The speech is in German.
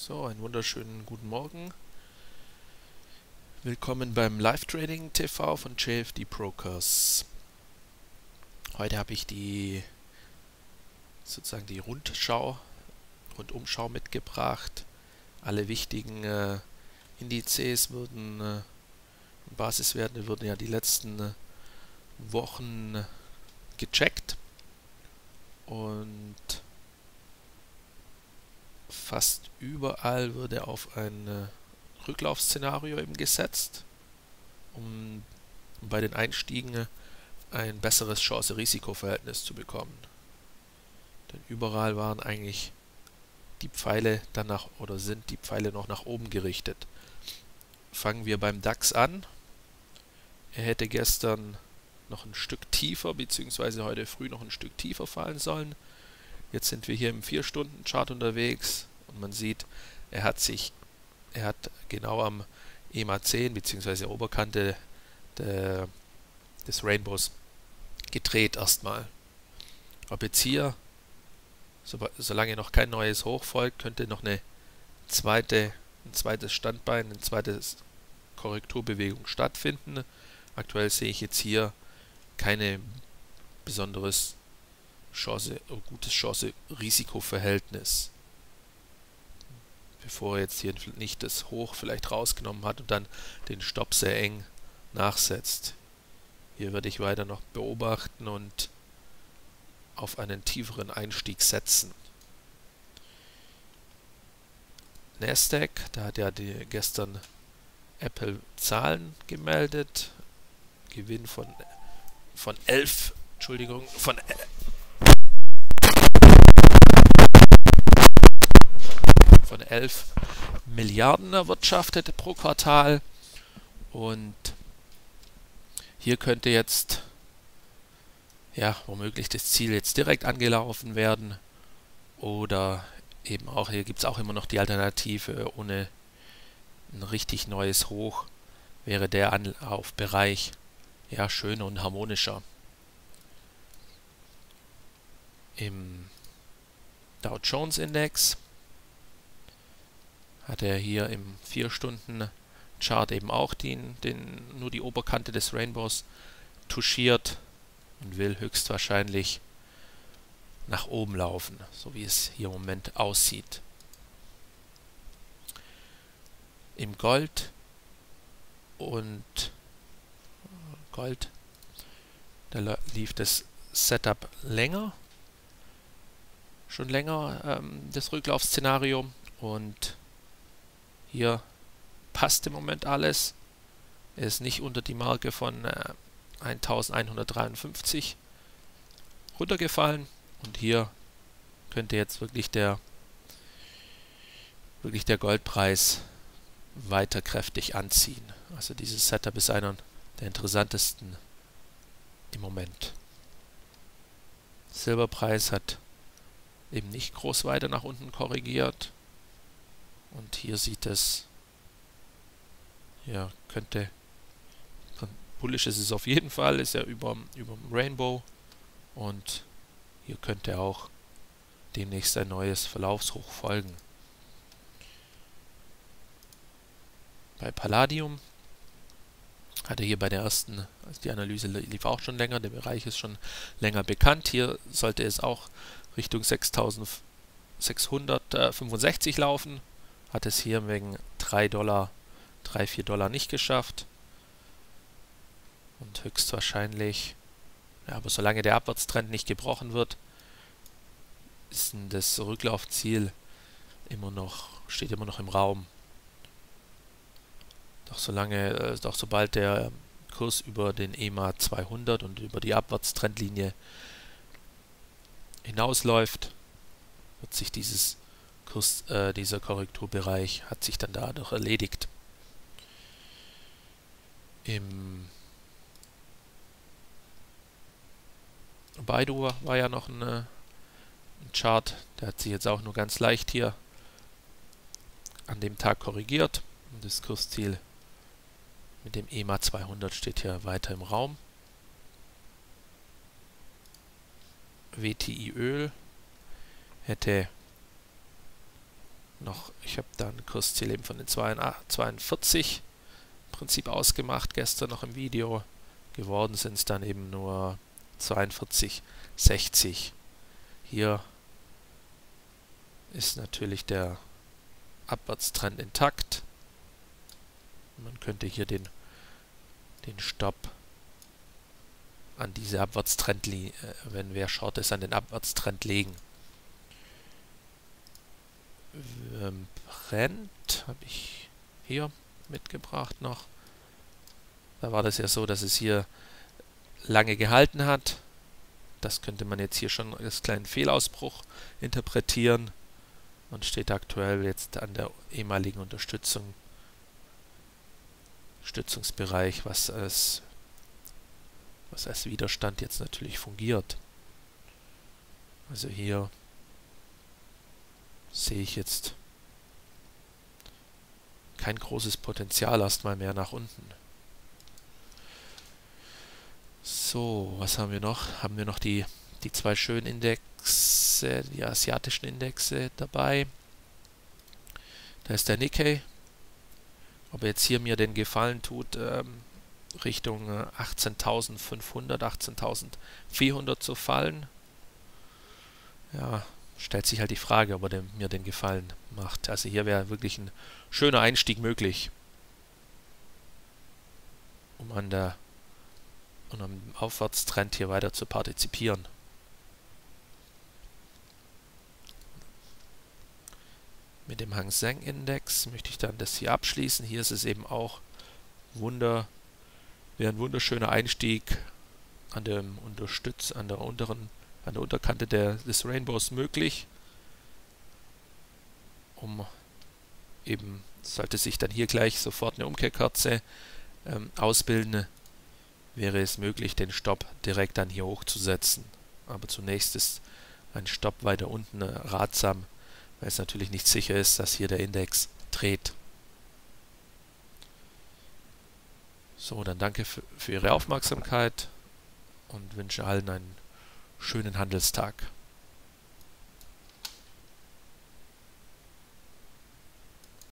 So, einen wunderschönen guten Morgen. Willkommen beim Live Trading TV von JFD Brokers. Heute habe ich die sozusagen die Rundschau, Rundumschau mitgebracht. Alle wichtigen äh, Indizes wurden äh, Basiswerte wurden ja die letzten äh, Wochen gecheckt und fast überall wurde auf ein äh, Rücklaufszenario eben gesetzt, um, bei den Einstiegen ein besseres Chance-Risiko-Verhältnis zu bekommen. Denn überall waren eigentlich die Pfeile danach oder sind die Pfeile noch nach oben gerichtet. Fangen wir beim DAX an. Er hätte gestern noch ein Stück tiefer, beziehungsweise heute früh noch ein Stück tiefer fallen sollen. Jetzt sind wir hier im 4-Stunden-Chart unterwegs und man sieht, er hat sich, er hat genau am EMA 10 bzw. Oberkante de, des Rainbows gedreht erstmal. Ob jetzt hier, so, solange noch kein neues Hoch folgt, könnte noch eine zweite, ein zweites Standbein, eine zweite Korrekturbewegung stattfinden. Aktuell sehe ich jetzt hier keine besonderes Chance, gutes Chance-Risiko-Verhältnis bevor er jetzt hier nicht das Hoch vielleicht rausgenommen hat und dann den Stopp sehr eng nachsetzt. Hier würde ich weiter noch beobachten und auf einen tieferen Einstieg setzen. Nasdaq, da hat ja die, gestern Apple Zahlen gemeldet. Gewinn von, von 11, Entschuldigung, von von 11 Milliarden erwirtschaftet pro Quartal. Und hier könnte jetzt ja womöglich das Ziel jetzt direkt angelaufen werden. Oder eben auch, hier gibt es auch immer noch die Alternative, ohne ein richtig neues Hoch wäre der Anlaufbereich ja schöner und harmonischer. Im Dow Jones Index hat er hier im 4-Stunden-Chart eben auch den, den, nur die Oberkante des Rainbows touchiert und will höchstwahrscheinlich nach oben laufen, so wie es hier im Moment aussieht. Im Gold und Gold, da lief das Setup länger, schon länger ähm, das Rücklaufszenario und hier passt im Moment alles. Er ist nicht unter die Marke von äh, 1153 runtergefallen. Und hier könnte jetzt wirklich der wirklich der Goldpreis weiter kräftig anziehen. Also dieses Setup ist einer der interessantesten im Moment. Silberpreis hat eben nicht groß weiter nach unten korrigiert. Und hier sieht es, ja, könnte, bullisch ist es auf jeden Fall, ist ja über, über dem Rainbow. Und hier könnte auch demnächst ein neues Verlaufshoch folgen. Bei Palladium hatte hier bei der ersten, also die Analyse lief auch schon länger, der Bereich ist schon länger bekannt. Hier sollte es auch Richtung 6665 laufen hat es hier wegen 3 Dollar, 3, 4 Dollar nicht geschafft. Und höchstwahrscheinlich, ja, aber solange der Abwärtstrend nicht gebrochen wird, ist das Rücklaufziel immer noch, steht immer noch im Raum. Doch solange, äh, doch sobald der Kurs über den EMA 200 und über die Abwärtstrendlinie hinausläuft, wird sich dieses Kurs, äh, dieser Korrekturbereich hat sich dann dadurch erledigt. Im Baidu war ja noch eine, ein Chart, der hat sich jetzt auch nur ganz leicht hier an dem Tag korrigiert. Und das Kursziel mit dem EMA 200 steht hier weiter im Raum. WTI Öl hätte noch, ich habe da ein Kursziel eben von den 42 im Prinzip ausgemacht, gestern noch im Video. Geworden sind es dann eben nur 42, 60. Hier ist natürlich der Abwärtstrend intakt. Man könnte hier den, den Stopp an diese Abwärtstrend, äh, wenn wer short ist, an den Abwärtstrend legen. Ähm, brennt habe ich hier mitgebracht noch. Da war das ja so, dass es hier lange gehalten hat. Das könnte man jetzt hier schon als kleinen Fehlausbruch interpretieren und steht aktuell jetzt an der ehemaligen Unterstützung Stützungsbereich, was als, was als Widerstand jetzt natürlich fungiert. Also hier sehe ich jetzt kein großes Potenzial erstmal mehr nach unten. So, was haben wir noch? Haben wir noch die, die zwei schönen Indexe, die asiatischen Indexe dabei. Da ist der Nikkei. Ob er jetzt hier mir den Gefallen tut, ähm, Richtung 18.500, äh, 18.400 zu fallen. Ja, stellt sich halt die Frage, ob er dem, mir den Gefallen macht. Also hier wäre wirklich ein schöner Einstieg möglich, um an der und am Aufwärtstrend hier weiter zu partizipieren. Mit dem Hang Seng Index möchte ich dann das hier abschließen. Hier ist es eben auch Wunder, wäre ein wunderschöner Einstieg an dem Unterstütz, an der unteren an der Unterkante der, des Rainbows möglich, um eben, sollte sich dann hier gleich sofort eine Umkehrkerze ähm, ausbilden, wäre es möglich, den Stopp direkt dann hier hochzusetzen. Aber zunächst ist ein Stopp weiter unten äh, ratsam, weil es natürlich nicht sicher ist, dass hier der Index dreht. So, dann danke für, für Ihre Aufmerksamkeit und wünsche allen einen schönen Handelstag.